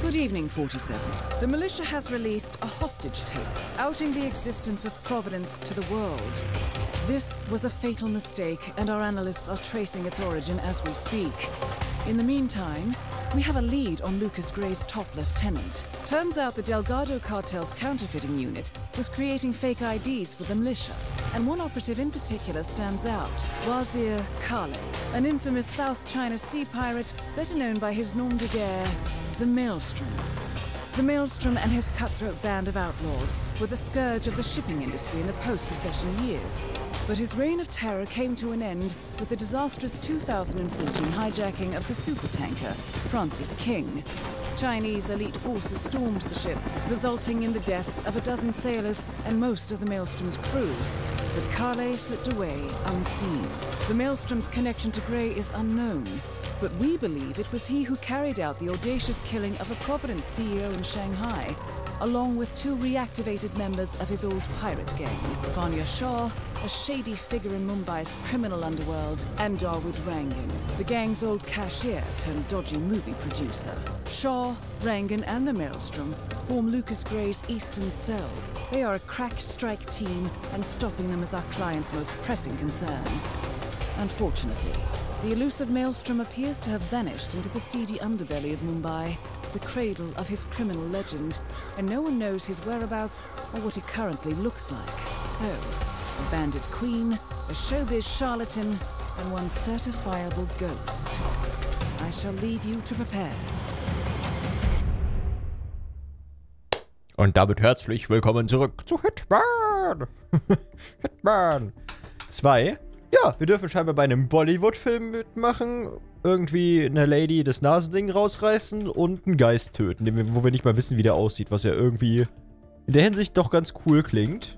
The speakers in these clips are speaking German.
Good evening, 47. The militia has released a hostage tape outing the existence of Providence to the world. This was a fatal mistake, and our analysts are tracing its origin as we speak. In the meantime, we have a lead on Lucas Gray's top lieutenant. Turns out the Delgado cartel's counterfeiting unit was creating fake IDs for the militia, and one operative in particular stands out Wazir Kale, an infamous South China sea pirate better known by his nom de guerre, the Maelstrom. The Maelstrom and his cutthroat band of outlaws were the scourge of the shipping industry in the post-recession years. But his reign of terror came to an end with the disastrous 2014 hijacking of the supertanker Francis King. Chinese elite forces stormed the ship, resulting in the deaths of a dozen sailors and most of the Maelstrom's crew. But Kale slipped away unseen. The Maelstrom's connection to Grey is unknown, but we believe it was he who carried out the audacious killing of a Providence CEO in Shanghai, along with two reactivated members of his old pirate gang, Vanya Shaw, a shady figure in Mumbai's criminal underworld, and Darwood Rangan, the gang's old cashier turned dodgy movie producer. Shaw, Rangan, and the Maelstrom form Lucas Gray's Eastern Cell. They are a crack strike team, and stopping them is our client's most pressing concern. Unfortunately, the elusive Maelstrom appears to have vanished into the seedy underbelly of Mumbai, the cradle of his criminal legend, and no one knows his whereabouts or what he currently looks like. So, a bandit queen, a showbiz charlatan, and one certifiable ghost. I shall leave you to prepare. Und damit herzlich willkommen zurück zu Hitman. Hitman 2. Ja, wir dürfen scheinbar bei einem Bollywood-Film mitmachen. Irgendwie eine Lady das Nasending rausreißen und einen Geist töten, wo wir nicht mal wissen, wie der aussieht, was ja irgendwie in der Hinsicht doch ganz cool klingt.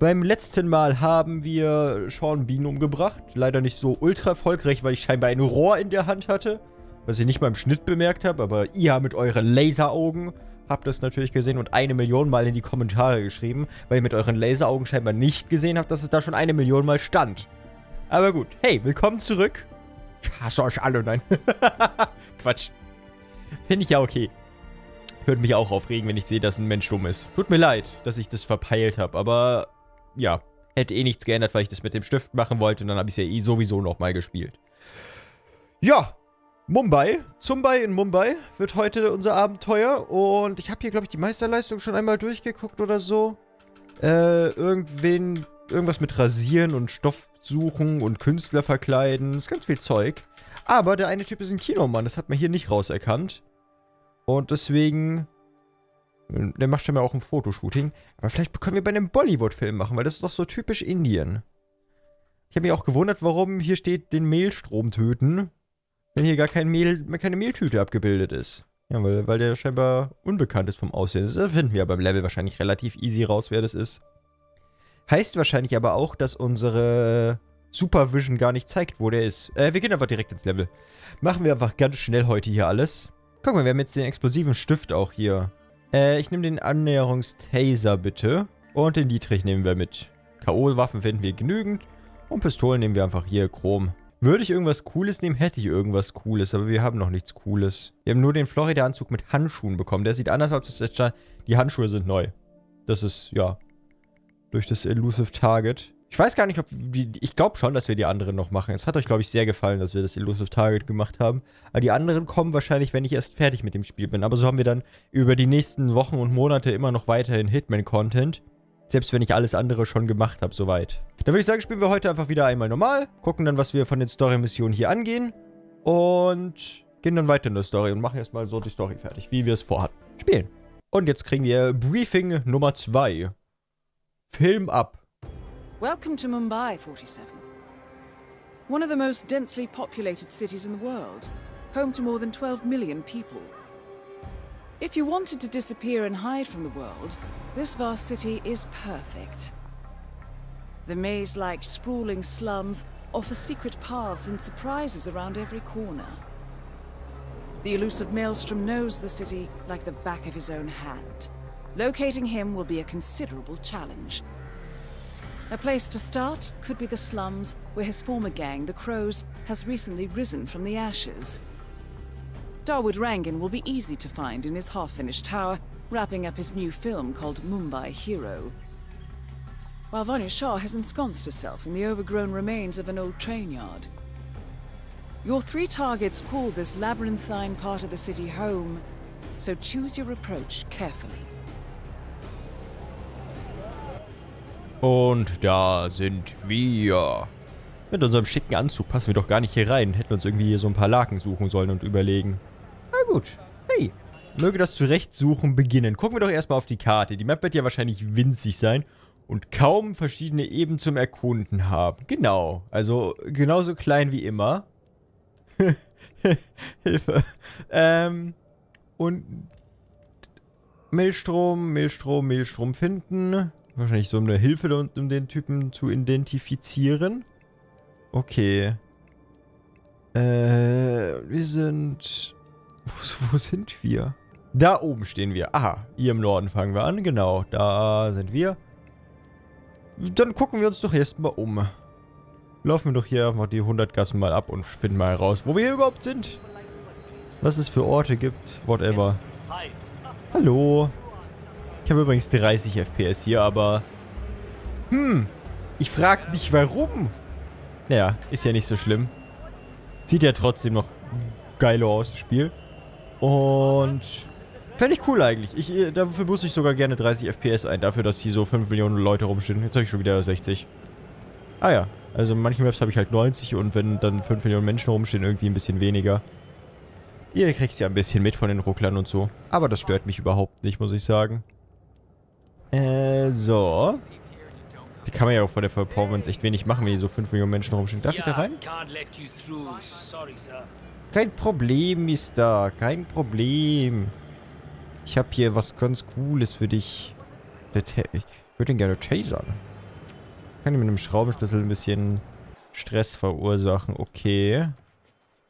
Beim letzten Mal haben wir Sean Bean umgebracht. Leider nicht so ultra erfolgreich, weil ich scheinbar ein Rohr in der Hand hatte. Was ich nicht mal im Schnitt bemerkt habe, aber ihr mit euren Laseraugen habt das natürlich gesehen und eine Million Mal in die Kommentare geschrieben, weil ihr mit euren Laseraugen scheinbar nicht gesehen habt, dass es da schon eine Million Mal stand. Aber gut, hey, willkommen zurück. Ich hasse euch alle, nein. Quatsch. Finde ich ja okay. Würde mich auch aufregen, wenn ich sehe, dass ein Mensch dumm ist. Tut mir leid, dass ich das verpeilt habe, aber ja, hätte eh nichts geändert, weil ich das mit dem Stift machen wollte und dann habe ich es ja eh sowieso nochmal gespielt. Ja, Mumbai, Zumbai in Mumbai wird heute unser Abenteuer und ich habe hier, glaube ich, die Meisterleistung schon einmal durchgeguckt oder so. Äh, irgendwen, irgendwas mit Rasieren und Stoff suchen und Künstler verkleiden, ist ganz viel Zeug. Aber der eine Typ ist ein Kinomann, das hat man hier nicht rauserkannt. Und deswegen der macht schon mal auch ein Fotoshooting. Aber vielleicht können wir bei einem Bollywood-Film machen, weil das ist doch so typisch Indien. Ich habe mich auch gewundert, warum hier steht, den Mehlstrom töten, wenn hier gar kein Mehl, keine Mehltüte abgebildet ist. Ja, weil, weil der scheinbar unbekannt ist vom Aussehen. Das finden wir beim Level wahrscheinlich relativ easy raus, wer das ist. Heißt wahrscheinlich aber auch, dass unsere Supervision gar nicht zeigt, wo der ist. Äh, wir gehen einfach direkt ins Level. Machen wir einfach ganz schnell heute hier alles. Guck mal, wir haben jetzt den explosiven Stift auch hier. Äh, ich nehme den Annäherungstaser bitte. Und den Dietrich nehmen wir mit. K.O.-Waffen finden wir genügend. Und Pistolen nehmen wir einfach hier, Chrom. Würde ich irgendwas Cooles nehmen, hätte ich irgendwas Cooles, aber wir haben noch nichts Cooles. Wir haben nur den Florida-Anzug mit Handschuhen bekommen. Der sieht anders aus als der Die Handschuhe sind neu. Das ist, ja, durch das Elusive Target. Ich weiß gar nicht, ob die, ich glaube schon, dass wir die anderen noch machen. Es hat euch, glaube ich, sehr gefallen, dass wir das Elusive Target gemacht haben. Aber die anderen kommen wahrscheinlich, wenn ich erst fertig mit dem Spiel bin. Aber so haben wir dann über die nächsten Wochen und Monate immer noch weiterhin Hitman-Content. Selbst wenn ich alles andere schon gemacht habe, soweit. Dann würde ich sagen, spielen wir heute einfach wieder einmal normal. Gucken dann, was wir von den Story-Missionen hier angehen. Und gehen dann weiter in der Story und machen erstmal so die Story fertig, wie wir es vorhatten. Spielen. Und jetzt kriegen wir Briefing Nummer 2. Film ab. Welcome to Mumbai, 47. One of the most densely populated cities in the world, home to more than 12 million people. If you wanted to disappear and hide from the world, this vast city is perfect. The maze-like sprawling slums offer secret paths and surprises around every corner. The elusive Maelstrom knows the city like the back of his own hand. Locating him will be a considerable challenge. A place to start could be the slums, where his former gang, the Crows, has recently risen from the ashes. Darwood Rangan will be easy to find in his half-finished tower, wrapping up his new film called Mumbai Hero. While Vanya Shah has ensconced herself in the overgrown remains of an old train yard. Your three targets call this labyrinthine part of the city home, so choose your approach carefully. Und da sind wir. Mit unserem schicken Anzug passen wir doch gar nicht hier rein. Hätten uns irgendwie hier so ein paar Laken suchen sollen und überlegen. Na gut. Hey, möge das Zurechtsuchen beginnen. Gucken wir doch erstmal auf die Karte. Die Map wird ja wahrscheinlich winzig sein und kaum verschiedene Eben zum Erkunden haben. Genau. Also genauso klein wie immer. Hilfe. Ähm, und Milchstrom, Milchstrom, Milchstrom finden. Wahrscheinlich so eine Hilfe, um den Typen zu identifizieren. Okay. Äh, wir sind... Wo, wo sind wir? Da oben stehen wir. Aha, hier im Norden fangen wir an. Genau, da sind wir. Dann gucken wir uns doch erstmal um. Laufen wir doch hier einfach die 100 Gassen mal ab und finden mal raus, wo wir hier überhaupt sind. Was es für Orte gibt, whatever. Hallo. Ich habe übrigens 30 FPS hier, aber... Hm, ich frage mich warum. Naja, ist ja nicht so schlimm. Sieht ja trotzdem noch geil aus, das Spiel. Und... Fände ich cool eigentlich. Ich, äh, dafür muss ich sogar gerne 30 FPS ein, dafür, dass hier so 5 Millionen Leute rumstehen. Jetzt habe ich schon wieder 60. Ah ja, also in manchen Maps habe ich halt 90 und wenn dann 5 Millionen Menschen rumstehen, irgendwie ein bisschen weniger. Ihr kriegt ja ein bisschen mit von den Rucklern und so. Aber das stört mich überhaupt nicht, muss ich sagen. Äh, so. Die kann man ja auch bei der Performance echt wenig machen, wenn hier so 5 Millionen Menschen rumstehen. Darf ich da rein? Kein Problem, Mister. Kein Problem. Ich habe hier was ganz Cooles für dich. Ich würde den gerne tasern. Kann ich mit einem Schraubenschlüssel ein bisschen Stress verursachen. Okay.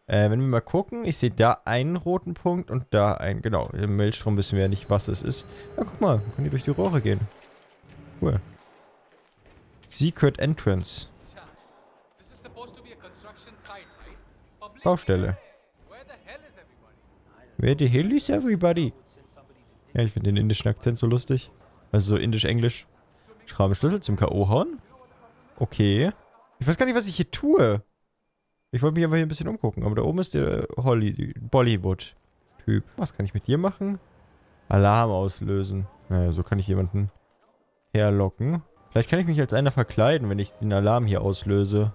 Äh, wenn wir mal gucken, ich sehe da einen roten Punkt und da einen. Genau, im Milchstrom wissen wir ja nicht, was es ist. Ja, guck mal, können die durch die Rohre gehen. Cool. Secret Entrance. Baustelle. Where the hell is everybody? Ja, ich finde den indischen Akzent so lustig. Also so indisch-englisch. Schraubenschlüssel zum K.O. hauen. Okay. Ich weiß gar nicht, was ich hier tue. Ich wollte mich einfach hier ein bisschen umgucken. Aber da oben ist der Holly, Bollywood-Typ. Was kann ich mit dir machen? Alarm auslösen. Naja, so kann ich jemanden herlocken. Vielleicht kann ich mich als einer verkleiden, wenn ich den Alarm hier auslöse.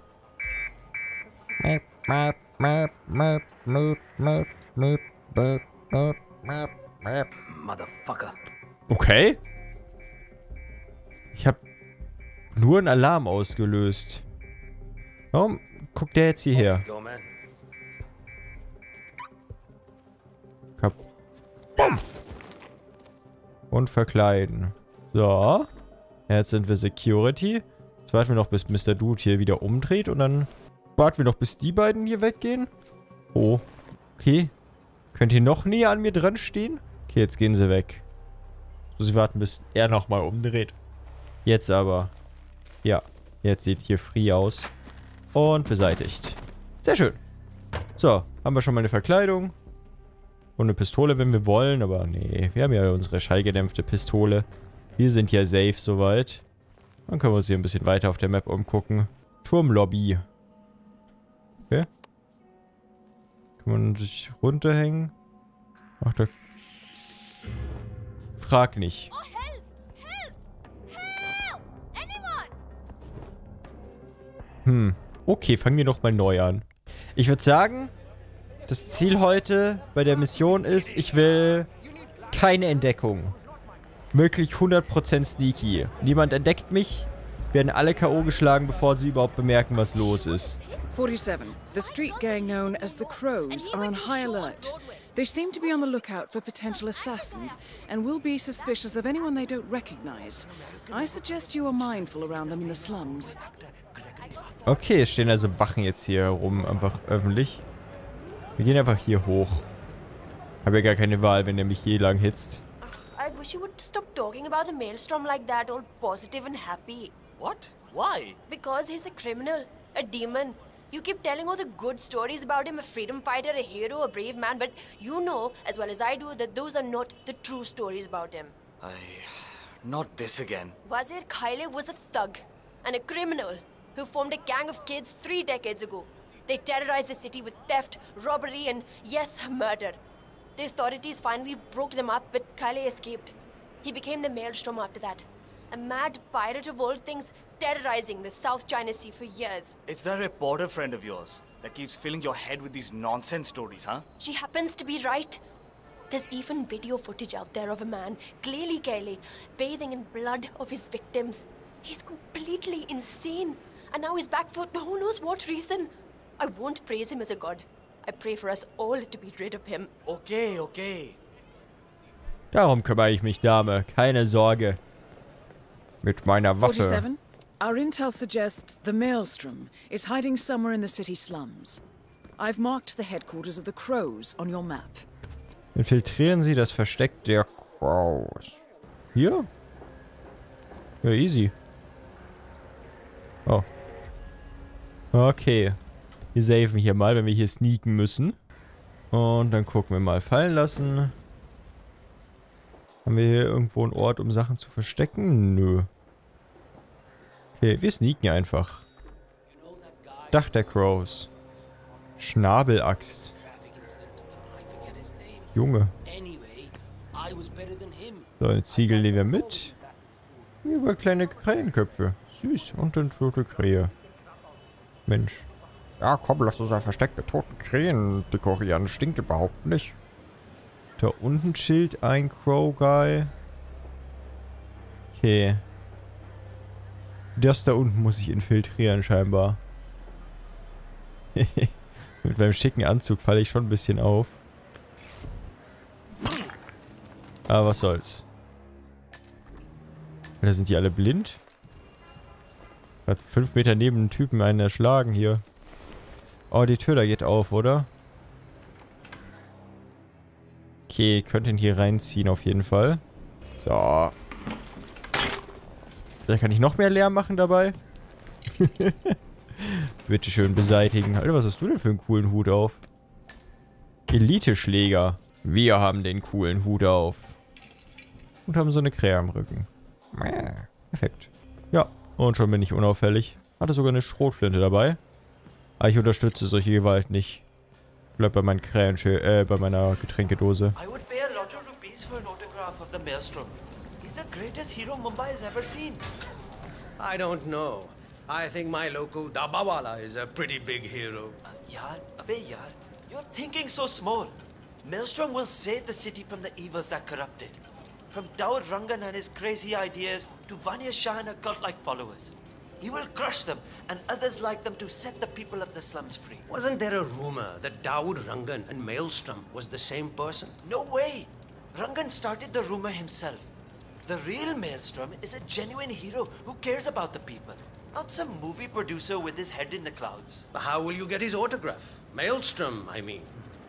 Okay. Ich habe nur einen Alarm ausgelöst. Warum guckt der jetzt hierher? Kap Bumm. Und verkleiden. So. Jetzt sind wir Security. Jetzt warten wir noch, bis Mr. Dude hier wieder umdreht. Und dann warten wir noch, bis die beiden hier weggehen. Oh. Okay. Könnt ihr noch näher an mir dran stehen? Okay, jetzt gehen sie weg. Muss ich warten, bis er nochmal umdreht. Jetzt aber. Ja. Jetzt sieht hier free aus. Und beseitigt. Sehr schön. So, haben wir schon mal eine Verkleidung. Und eine Pistole, wenn wir wollen. Aber nee, wir haben ja unsere schallgedämpfte Pistole. Wir sind ja safe soweit. Dann können wir uns hier ein bisschen weiter auf der Map umgucken. Turmlobby. Okay. Kann man sich runterhängen? Ach, da... Frag nicht. Hm. Okay, fangen wir nochmal neu an. Ich würde sagen, das Ziel heute bei der Mission ist, ich will keine Entdeckung. Möglich 100% sneaky. Niemand entdeckt mich, werden alle K.O. geschlagen, bevor sie überhaupt bemerken, was los ist. 47. The street gang known as the Crows are on high alert. They seem to be on the lookout for potential assassins and will be suspicious of anyone they don't recognize. I suggest you are mindful around them in the slums. Okay, es stehen also Wachen jetzt hier rum, einfach öffentlich. Wir gehen einfach hier hoch. Habe ja gar keine Wahl, wenn er mich hier lang hitzt. I wish you would stop talking about the maelstrom like that, all positive and happy. What? Why? Because he's a criminal, a demon. You keep telling all the good stories about him a freedom fighter, a hero, a brave man, but you know as well as I do that those are not the true stories about him. I. Not this again. Wazir Khaile was a thug and a criminal who formed a gang of kids three decades ago. They terrorized the city with theft, robbery, and yes, murder. The authorities finally broke them up, but Kale escaped. He became the Maelstrom after that. A mad pirate of all things, terrorizing the South China Sea for years. It's that reporter friend of yours that keeps filling your head with these nonsense stories, huh? She happens to be right. There's even video footage out there of a man, clearly Kelly, bathing in blood of his victims. He's completely insane. And now he's back for who knows what reason. I won't praise him as a god. I pray for us all to be rid of him. Okay, okay. Darum kümmere ich mich, Dame. Keine Sorge. Mit meiner Waffe. 47? Our intel suggests the Maelstrom is hiding somewhere in the city slums. I've marked the headquarters of the Crows on your map. Infiltrieren Sie das Versteck der Crows. Hier? Ja, easy. Oh. Okay. Wir saven hier mal, wenn wir hier sneaken müssen. Und dann gucken wir mal. Fallen lassen. Haben wir hier irgendwo einen Ort, um Sachen zu verstecken? Nö. Okay, wir sneaken einfach. Dach der Crows. Schnabelaxt. Junge. So, eine Ziegel nehmen wir mit. Über kleine Krähenköpfe. Süß. Und eine tote Krähe. Mensch. Ja, komm, lass uns ein Versteck mit toten Krähen dekorieren. Stinkt überhaupt nicht. Da unten chillt ein Crow Guy. Okay. Das da unten muss ich infiltrieren, scheinbar. mit meinem schicken Anzug falle ich schon ein bisschen auf. Aber was soll's. Oder sind die alle blind? Hat fünf Meter neben dem Typen einen erschlagen hier. Oh, die Tür da geht auf, oder? Okay, könnte ihn hier reinziehen auf jeden Fall. So. Vielleicht kann ich noch mehr Lärm machen dabei. Bitte schön beseitigen. Alter, was hast du denn für einen coolen Hut auf? Elite-Schläger. Wir haben den coolen Hut auf. Und haben so eine Krähe am Rücken. Perfekt. Und schon bin ich unauffällig. Hatte sogar eine Schrotflinte dabei. Aber ich unterstütze solche Gewalt nicht. Bleib bei meinen Krähen, äh, bei meiner Getränkedose. I would pay a lot of rupees for an autograph of the Maelstrom. He's the greatest hero Mumbai has ever seen. I don't know. I think my local Dabawala is a pretty big hero. Yaar, abe yaar, you're thinking so small. Maelstrom will save the city from the evils that corrupt it. From Daud Rangan and his crazy ideas to Vanya Shah and her cult-like followers. He will crush them and others like them to set the people of the slums free. Wasn't there a rumor that Dawood Rangan and Maelstrom was the same person? No way! Rangan started the rumor himself. The real Maelstrom is a genuine hero who cares about the people, not some movie producer with his head in the clouds. How will you get his autograph? Maelstrom, I mean.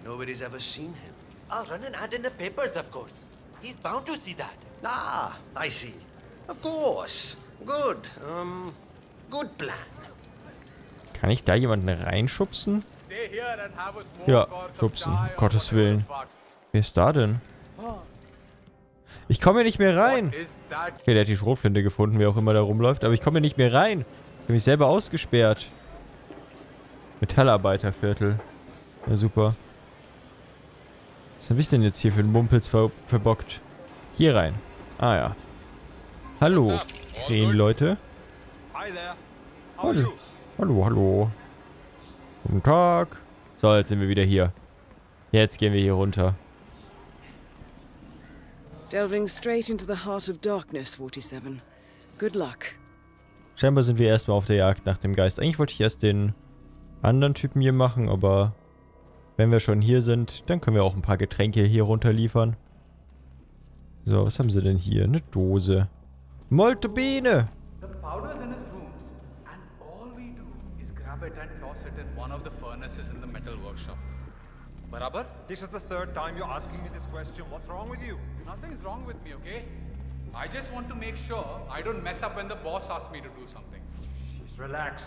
Nobody's ever seen him. I'll run an ad in the papers, of course. He's bound to see that. Ah, I see. Of course. Good. Um, good plan. Kann ich da jemanden reinschubsen? Ja, schubsen. Um Gottes Willen. Wer ist da denn? Ich komme hier nicht mehr rein. Okay, der hat die Schrotflinte gefunden, wer auch immer da rumläuft. Aber ich komme hier nicht mehr rein. Ich habe mich selber ausgesperrt. Metallarbeiterviertel. Ja, super. Was habe ich denn jetzt hier für einen Mumpels ver verbockt? Hier rein. Ah ja. Hallo, Krähenleute. Hallo. Hallo, hallo. Guten Tag. So, jetzt sind wir wieder hier. Jetzt gehen wir hier runter. Delving straight into the heart of darkness, 47. Good luck. Scheinbar sind wir erstmal auf der Jagd nach dem Geist. Eigentlich wollte ich erst den anderen Typen hier machen, aber wenn wir schon hier sind, dann können wir auch ein paar Getränke hier runterliefern. So, was haben sie denn hier? Eine Dose. Moltebine! The powder's in his room, and all we do is grab it and toss it in one of the furnaces in the metal workshop. Barabar? This is the third time you're asking me this question. What's wrong with you? Nothing's wrong with me, okay? I just want to make sure I don't mess up when the boss asks me to do something. Just relax.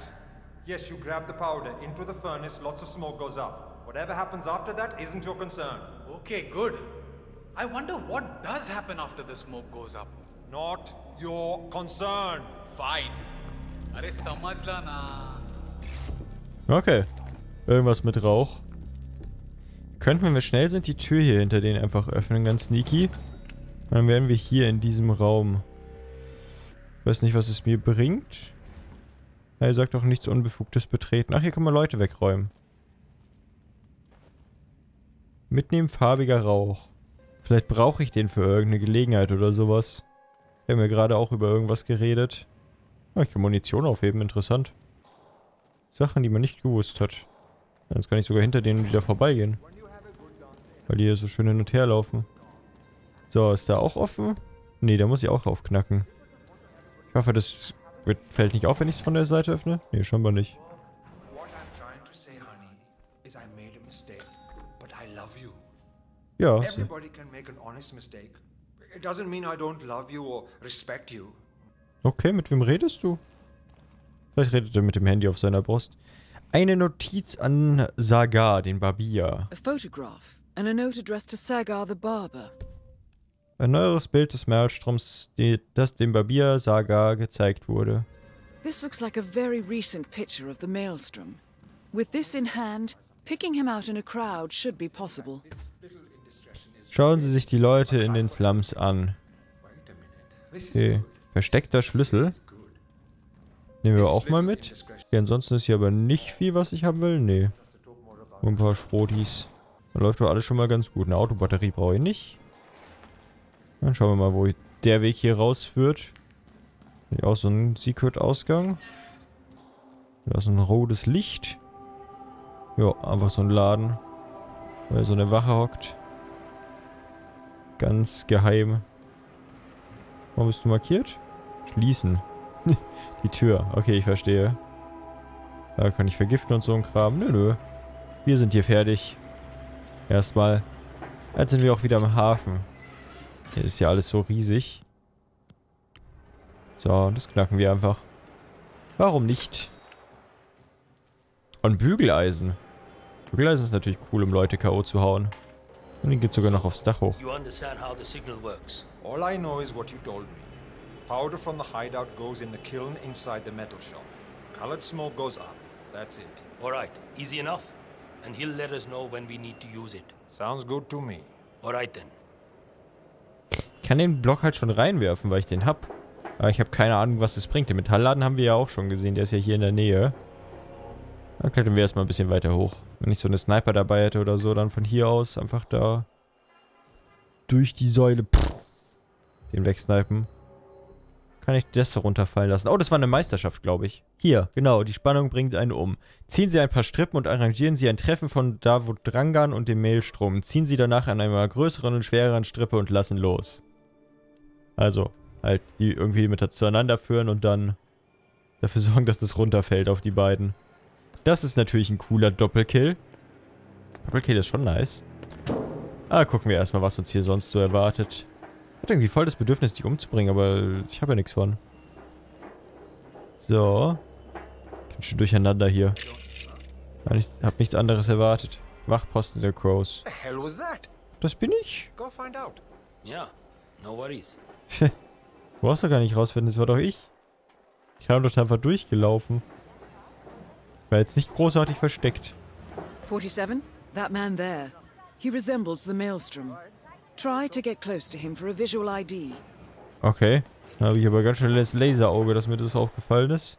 Yes, you grab the powder into the furnace, lots of smoke goes up. Whatever happens after that isn't your concern. Okay, good. I wonder what does happen after the smoke goes up. Not your concern. Fine. Are samajla na. Okay. Irgendwas mit Rauch. Könnten wir, wenn wir schnell sind, die Tür hier hinter denen einfach öffnen, ganz sneaky. Dann wären wir hier in diesem Raum. Ich Weiß nicht, was es mir bringt. Er sagt auch nichts Unbefugtes betreten. Ach, hier können wir Leute wegräumen. Mitnehmen farbiger Rauch. Vielleicht brauche ich den für irgendeine Gelegenheit oder sowas. Wir haben ja gerade auch über irgendwas geredet. Ah, ich kann Munition aufheben, interessant. Sachen, die man nicht gewusst hat. Jetzt kann ich sogar hinter denen wieder vorbeigehen. Weil die hier so schön hin und her laufen. So, ist da auch offen? Nee, da muss ich auch aufknacken. Ich hoffe, das wird, fällt nicht auf, wenn ich es von der Seite öffne. Nee, scheinbar nicht. Ja. Everybody can make an honest mistake. It doesn't mean I don't love you or respect you. Okay, mit wem redest du? Vielleicht redet er mit dem Handy auf seiner Brust. Eine Notiz an Sagar, den Barbier. A photograph and a note addressed to Sagar the barber. Ein neueres Bild des Maelstroms, das dem Barbier Sagar gezeigt wurde. This looks like a very recent picture of the maelstrom. With this in hand, picking him out in a crowd should be possible. Schauen Sie sich die Leute in den Slums an. Okay. Versteckter Schlüssel. Nehmen wir auch mal mit. Okay, ansonsten ist hier aber nicht viel, was ich haben will. Nee. Nur ein paar Schrotis. Da läuft doch alles schon mal ganz gut. Eine Autobatterie brauche ich nicht. Dann schauen wir mal, wo der Weg hier rausführt. Hier auch so ein Secret-Ausgang. Da ist ein rotes Licht. Ja, einfach so ein Laden. Weil so eine Wache hockt. Ganz geheim. Warum bist du markiert? Schließen. Die Tür. Okay, ich verstehe. Da kann ich vergiften und so ein Kram. Nö, nö. Wir sind hier fertig. Erstmal. Jetzt sind wir auch wieder am Hafen. Hier ist ja alles so riesig. So, das knacken wir einfach. Warum nicht? Und Bügeleisen. Bügeleisen ist natürlich cool, um Leute K.O. zu hauen. Und die geht sogar noch aufs Dach hoch. You understand how the signal works? All I know is what you told me. Powder from the hideout goes in the kiln inside the metal shop. Colored smoke goes up. That's it. Alright, easy enough. And he'll let us know when we need to use it. Sounds good to me. Alright then. Ich kann den Block halt schon reinwerfen, weil ich den hab. Aber ich habe keine Ahnung, was es bringt. Den Metallladen haben wir ja auch schon gesehen. Der ist ja hier in der Nähe. Dann klettern wir erstmal ein bisschen weiter hoch. Wenn ich so eine Sniper dabei hätte oder so, dann von hier aus einfach da durch die Säule den wegsnipen. Kann ich das runterfallen lassen. Oh, das war eine Meisterschaft, glaube ich. Hier, genau, die Spannung bringt einen um. Ziehen Sie ein paar Strippen und arrangieren Sie ein Treffen von Davut Drangan und dem Maelstrom. Ziehen Sie danach an einer größeren und schwereren Strippe und lassen los. Also, halt die irgendwie mit zueinander führen und dann dafür sorgen, dass das runterfällt auf die beiden. Das ist natürlich ein cooler Doppelkill. Doppelkill ist schon nice. Ah, gucken wir erstmal, was uns hier sonst so erwartet. Ich hatte irgendwie voll das Bedürfnis, dich umzubringen, aber ich habe ja nichts von. So. Ganz schön durcheinander hier. Ich habe nichts anderes erwartet. Wachposten der Crows. The hell was that? Das bin ich. Go find out. Yeah, no worries. Du brauchst doch gar nicht rausfinden, das war doch ich. Ich kam doch einfach durchgelaufen. War jetzt nicht großartig versteckt. 47? That man there. He resembles the Maelstrom. Try to get close to him for a visual ID. Okay. Da habe ich aber ganz schön das Laserauge, dass mir das aufgefallen ist.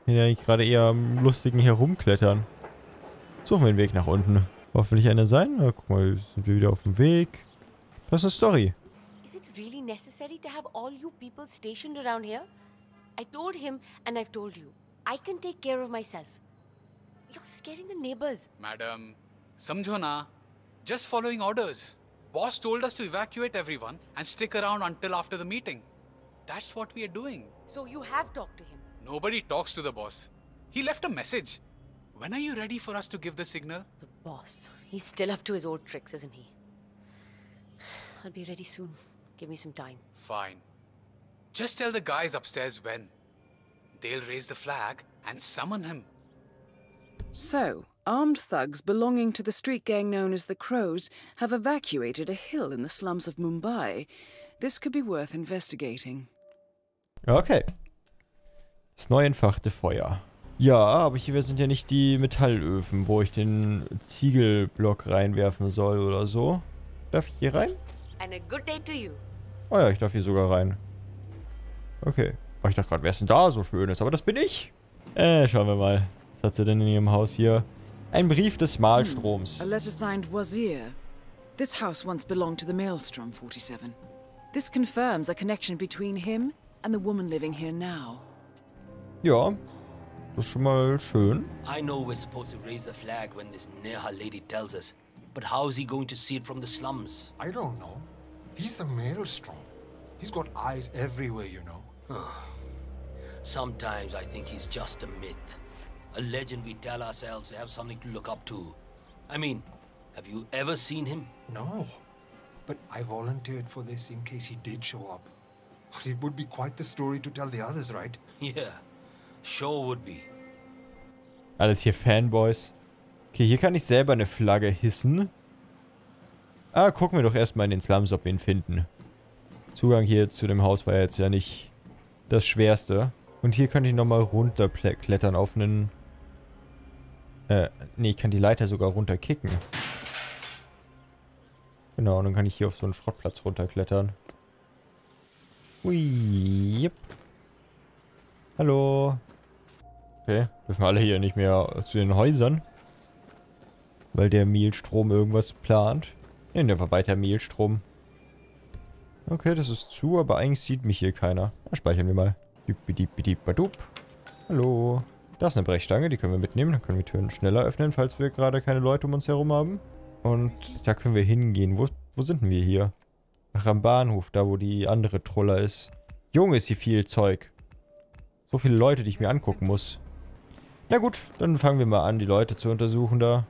Ich bin ja eigentlich gerade eher am lustigen Herumklettern. Suchen wir den Weg nach unten. Hoffentlich einer sein. Na, guck mal, sind wir wieder auf dem Weg. Das ist eine Story. Is it really necessary to have all you people stationed around here? I told him, and I've told you. I can take care of myself. You're scaring the neighbors. Madam, samjho na. Just following orders. Boss told us to evacuate everyone and stick around until after the meeting. That's what we are doing. So you have talked to him? Nobody talks to the boss. He left a message. When are you ready for us to give the signal? The boss. He's still up to his old tricks, isn't he? I'll be ready soon. Give me some time. Fine. Just tell the guys upstairs when. They'll raise the flag and summon him. So, armed thugs belonging to the street gang known as the Crows have evacuated a hill in the slums of Mumbai. This could be worth investigating. Okay. Das neu entfachte Feuer. Ja, aber hier sind ja nicht die Metallöfen, wo ich den Ziegelblock reinwerfen soll oder so. Darf ich hier rein? And a good day to you. Oh ja, ich darf hier sogar rein. Okay. Oh, ich dachte gerade, wer ist denn da so schönes? Aber das bin ich. Äh, schauen wir mal. Was hat sie denn in ihrem Haus hier? Ein Brief des Malstroms. A letter signed Wazir. This house once belonged to the Maelstrom 47. This confirms a connection between him and the woman living here now. Ja, das ist schon mal schön. I know we're supposed to raise the flag when this Neha lady tells us, but how is he going to see it from the slums? I don't know. He's the maelstrom. He's got eyes everywhere, you know. Sometimes I think he's just a myth. A legend we tell ourselves to have something to look up to. I mean, have you ever seen him? No. But I volunteered for this in case he did show up. It would be quite the story to tell the others, right? Yeah, sure would be. Alles hier Fanboys. Okay, hier kann ich selber eine Flagge hissen. Ah, gucken wir doch erstmal in den Slums, ob wir ihn finden. Zugang hier zu dem Haus war jetzt ja nicht das Schwerste. Und hier könnte ich nochmal runterklettern auf einen... Äh, nee, ich kann die Leiter sogar runterkicken. Genau, und dann kann ich hier auf so einen Schrottplatz runterklettern. Hui, yep. Hallo. Okay, dürfen alle hier nicht mehr zu den Häusern. Weil der Mehlstrom irgendwas plant. Ja, der war weiter Mehlstrom. Okay, das ist zu, aber eigentlich sieht mich hier keiner. Dann speichern wir mal. Dippidippidippadup. Hallo. Da ist eine Brechstange, die können wir mitnehmen. Dann können wir Türen schneller öffnen, falls wir gerade keine Leute um uns herum haben. Und da können wir hingehen. Wo, wo sind denn wir hier? Ach, am Bahnhof, da wo die andere Troller ist. Junge, ist hier viel Zeug. So viele Leute, die ich mir angucken muss. Na gut, dann fangen wir mal an, die Leute zu untersuchen da.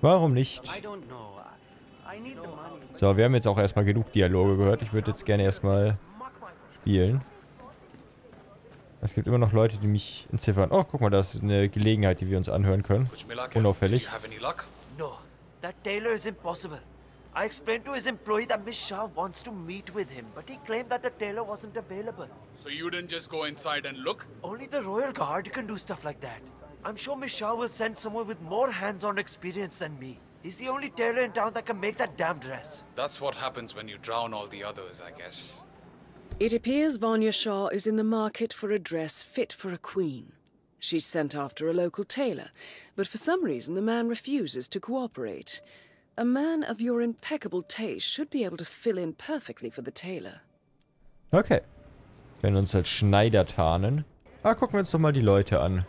Warum nicht? So, wir haben jetzt auch erstmal genug Dialoge gehört. Ich würde jetzt gerne erstmal spielen. Es gibt immer noch Leute, die mich entziffern. Oh, guck mal, da ist eine Gelegenheit, die wir uns anhören können. Unauffällig. No, that tailor is impossible. I explained to his employee that Miss Shah wants to meet with him, but he claimed that the tailor wasn't available. So you didn't just go inside and look? Only the royal guard can do stuff like that. I'm sure Miss Shah will send someone with more hands-on experience than me. He's the only tailor in town that can make that damn dress. That's what happens when you drown all the others, I guess. It appears Vanya Shah is in the market for a dress fit for a queen. She's sent after a local tailor, but for some reason the man refuses to cooperate. A man of your impeccable taste should be able to fill in perfectly for the tailor. Okay. Wenn uns als Schneider tarnen. Ah, gucken wir uns doch mal die Leute an.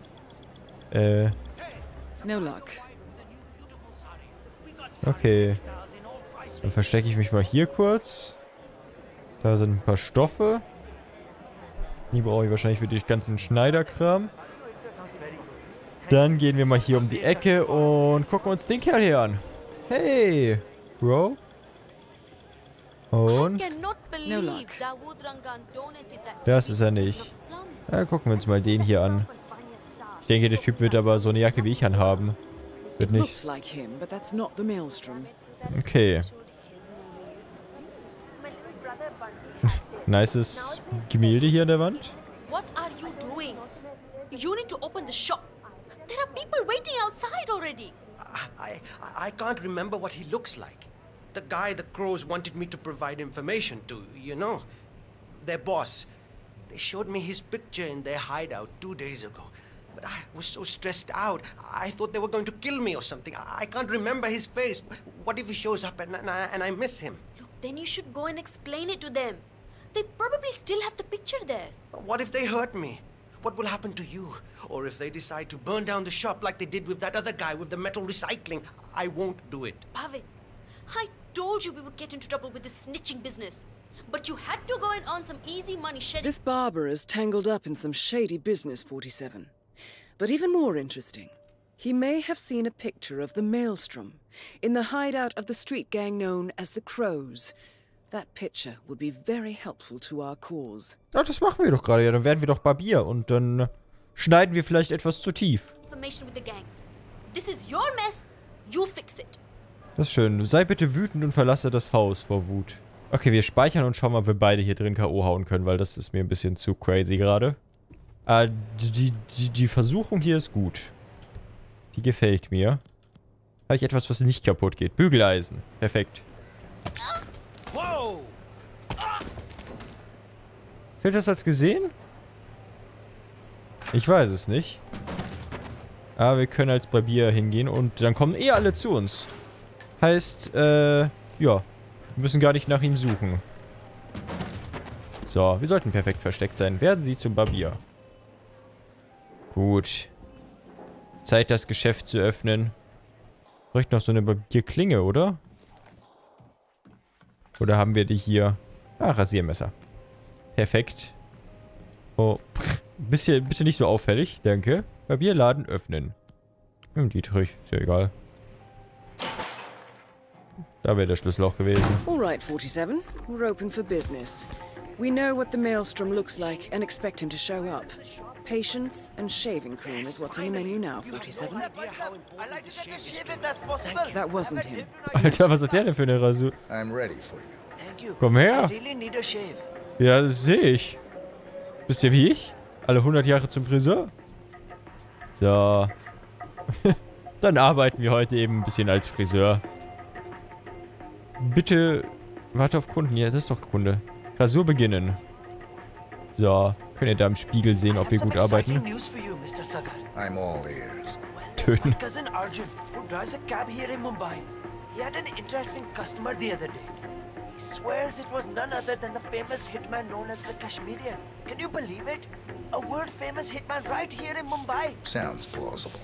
Äh, No luck. okay. Dann verstecke ich mich mal hier kurz. Da sind ein paar Stoffe. Die brauche ich wahrscheinlich für den ganzen Schneiderkram. Dann gehen wir mal hier um die Ecke und gucken uns den Kerl hier an. Hey, Bro. Und das ist er nicht. Ja, gucken wir uns mal den hier an. Ich denke, der Typ wird aber so eine Jacke wie ich anhaben. Wird nicht... Okay. Nices Gemälde hier an der Wand. What are you doing? You need to open the shop. There are people waiting outside already. I, I, I can't remember what he looks like. The guy the crows wanted me to provide information to, you know. Their boss. They showed me his picture in their hideout two days ago. But I was so stressed out. I thought they were going to kill me or something. I, I can't remember his face. What if he shows up and, and, I, and I miss him? Look, then you should go and explain it to them. They probably still have the picture there. What if they hurt me? What will happen to you? Or if they decide to burn down the shop like they did with that other guy with the metal recycling? I won't do it. Bhavin, I told you we would get into trouble with this snitching business. But you had to go and earn some easy money shedding. This barber is tangled up in some shady business, 47. But even more interesting, he may have seen a picture of the Maelstrom in the hideout of the street gang known as the Crows. That picture would be very helpful to our cause. Ja, das machen wir doch gerade. Ja, dann werden wir doch Barbier und dann schneiden wir vielleicht etwas zu tief. information with the gangs. This is your mess. You fix it. Das ist schön. Sei bitte wütend und verlasse das Haus vor Wut. Okay, wir speichern und schauen mal, ob wir beide hier drin K.O. hauen können, weil das ist mir ein bisschen zu crazy gerade. Äh, die, die, die Versuchung hier ist gut. Die gefällt mir. Habe ich etwas, was nicht kaputt geht. Bügeleisen. Perfekt. Whoa! Zählt das als gesehen? Ich weiß es nicht. Aber wir können als Barbier hingehen und dann kommen eh alle zu uns. Heißt, äh, ja. Wir müssen gar nicht nach ihm suchen. So, wir sollten perfekt versteckt sein. Werden Sie zum Barbier. Gut. Zeit, das Geschäft zu öffnen. Bräuchte noch so eine Barbierklinge, oder? Oder haben wir die hier? Ah, Rasiermesser. Perfekt. Oh, bisschen, bitte nicht so auffällig, danke. Barbierladen öffnen. Hm, Dietrich, ist ja egal. Da wäre der Schlüssel auch gewesen. All right, 47. We're open for business. We know what the Maelstrom looks like and expect him to show up. Patience and shaving cream is what's on the menu now, 47. I like to get the shave if that's possible. That wasn't him. Alter, was hat der denn für eine Rasur? I'm ready for you. Thank you. Komm her. I really need a shave. Ja, das sehe ich. Bist ihr wie ich? Alle 100 Jahre zum Friseur? So. Dann arbeiten wir heute eben ein bisschen als Friseur. Bitte warte auf Kunden. Ja, das ist doch Kunde. Rasur beginnen. So. Könnt ihr da im Spiegel sehen, ob wir gut arbeiten? exciting news for you, Mr. I'm all ears. Töten. Cousin Arjun, who drives a cab here in Mumbai, he had an interesting customer the other day. He swears it was none other than the famous hitman known as the Kashmirian. Can you believe it? A world famous hitman right here in Mumbai. Sounds plausible.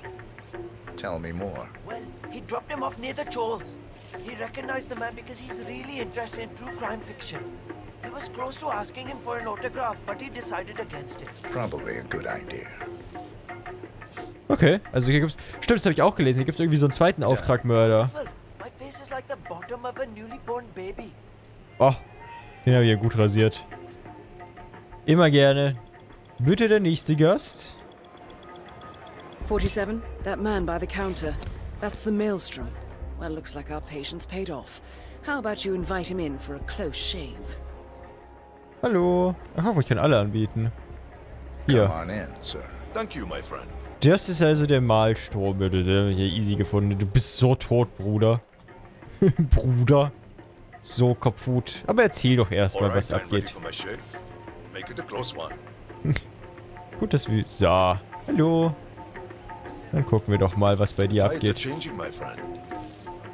Tell me more. Well, he dropped him off near the Chols. He recognized the man because he's really interested in true crime fiction. He was close to asking him for an autograph, but he decided against it. Probably a good idea. Okay, also hier gibt's... Stimmt, das habe ich auch gelesen. Hier gibt's irgendwie so einen zweiten Auftragmörder. Awful. My face is like the bottom of a newly born baby. Oh, den habe ich ja gut rasiert. Immer gerne. Bitte der nächste Gast. 47, that man by the counter. That's the Maelstrom. Well, looks like our patience paid off. How about you invite him in for a close shave? Hallo. Ach, ich kann alle anbieten. Hier. Das ist also der Malstrom, bitte. Den hab ich hier easy gefunden. Du bist so tot, Bruder. Bruder. So kaputt. Aber erzähl doch erstmal, was abgeht. Gut, dass wir... So. Hallo. Dann gucken wir doch mal, was bei dir abgeht.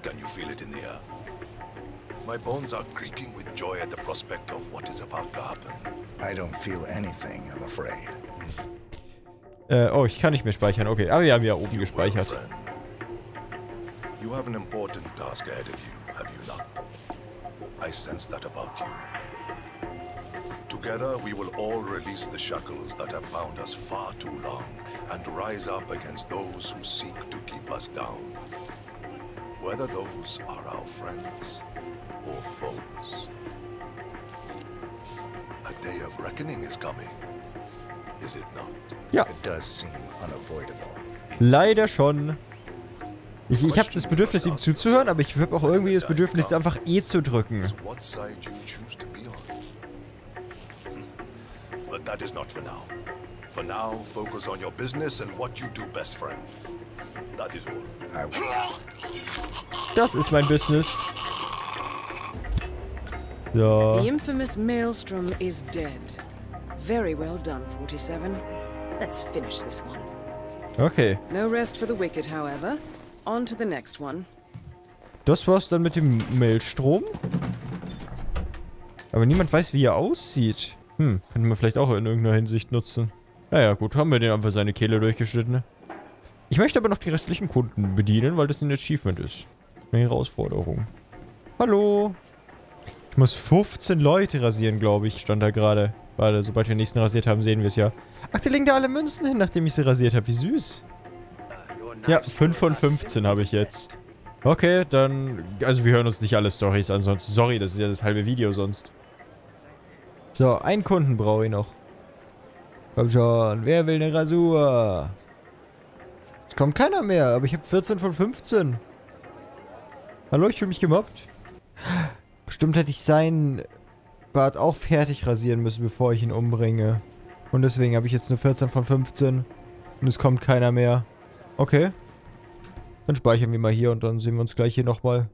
Can you feel it in the air? My bones are creaking with joy at the prospect of what is about to happen. I don't feel anything, I'm afraid. Äh, oh, ich kann nicht mehr speichern. Okay, aber wir haben ja oben gespeichert. friend. You have an important task ahead of you, have you not? I sense that about you. Together, we will all release the shackles that have bound us far too long and rise up against those who seek to keep us down. Whether those are our friends or foes. A day of reckoning is coming, is it not? Ja. It does seem unavoidable. Leider schon. Ich, ich habe das Bedürfnis, ihm zuzuhören, aber ich habe auch irgendwie das Bedürfnis, einfach E zu drücken. Hmm. But that is not for now. For now, focus on your business and what you do best, friend. That is all. Das ist mein Business. So. The infamous Maelstrom is dead. Very well done, 47. Let's finish this one. Okay. No rest for the wicked, however. On to the next one. Das war's dann mit dem Maelstrom. Aber niemand weiß, wie er aussieht. Hm, könnte man vielleicht auch in irgendeiner Hinsicht nutzen. Naja, gut, haben wir den einfach seine Kehle durchgeschnitten. Ich möchte aber noch die restlichen Kunden bedienen, weil das ein Achievement ist. Eine Herausforderung. Hallo. Ich muss 15 Leute rasieren, glaube ich, stand da gerade. Warte, sobald wir den nächsten rasiert haben, sehen wir es ja. Ach, die legen da alle Münzen hin, nachdem ich sie rasiert habe. Wie süß. Ja, 5 von 15 habe ich jetzt. Okay, dann... Also wir hören uns nicht alle Stories an, sonst... Sorry, das ist ja das halbe Video sonst. So, einen Kunden brauche ich noch. Komm schon, wer will eine Rasur? Es kommt keiner mehr, aber ich habe 14 von 15. Hallo, ich fühle mich gemobbt. Bestimmt hätte ich seinen Bart auch fertig rasieren müssen, bevor ich ihn umbringe. Und deswegen habe ich jetzt nur 14 von 15. Und es kommt keiner mehr. Okay. Dann speichern wir mal hier und dann sehen wir uns gleich hier nochmal.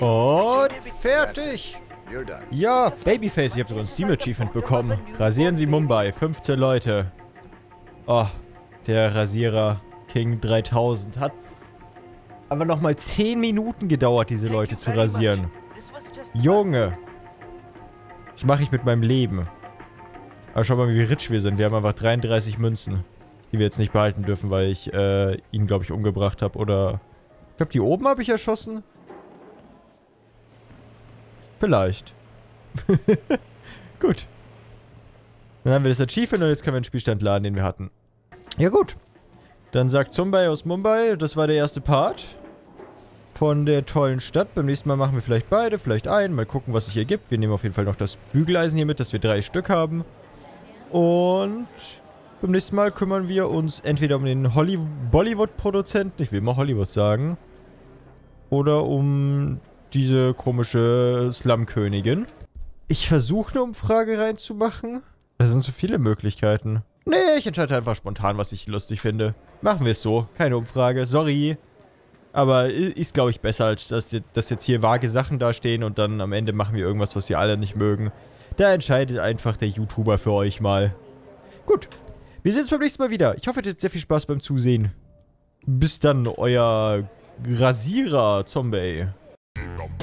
Und fertig! Ja, Babyface, ihr habt sogar ein Steam Achievement bekommen. Rasieren Sie Mumbai, 15 Leute. Oh, der Rasierer King 3000 hat aber nochmal 10 Minuten gedauert, diese Leute zu rasieren. Junge. Was mache ich mit meinem Leben? Aber schau mal, wie rich wir sind. Wir haben einfach 33 Münzen, die wir jetzt nicht behalten dürfen, weil ich äh, ihn, glaube ich, umgebracht habe. Oder... Ich glaube, die oben habe ich erschossen. Vielleicht. gut. Dann haben wir das Achievement und jetzt können wir den Spielstand laden, den wir hatten. Ja gut. Dann sagt Zumbai aus Mumbai, das war der erste Part von der tollen Stadt. Beim nächsten Mal machen wir vielleicht beide, vielleicht einen. Mal gucken, was sich hier gibt. Wir nehmen auf jeden Fall noch das Bügeleisen hier mit, dass wir drei Stück haben. Und beim nächsten Mal kümmern wir uns entweder um den Bollywood-Produzenten, ich will immer Hollywood sagen, oder um diese komische Slum-Königin. Ich versuche eine Umfrage reinzumachen. Da sind so viele Möglichkeiten. Nee, ich entscheide einfach spontan, was ich lustig finde. Machen wir es so. Keine Umfrage. Sorry. Aber ist, glaube ich, besser, als dass, dass jetzt hier vage Sachen dastehen und dann am Ende machen wir irgendwas, was wir alle nicht mögen. Da entscheidet einfach der YouTuber für euch mal. Gut. Wir sehen uns beim nächsten Mal wieder. Ich hoffe, ihr hattet sehr viel Spaß beim Zusehen. Bis dann, euer Rasierer-Zombie. Eat